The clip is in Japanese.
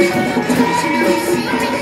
すいません。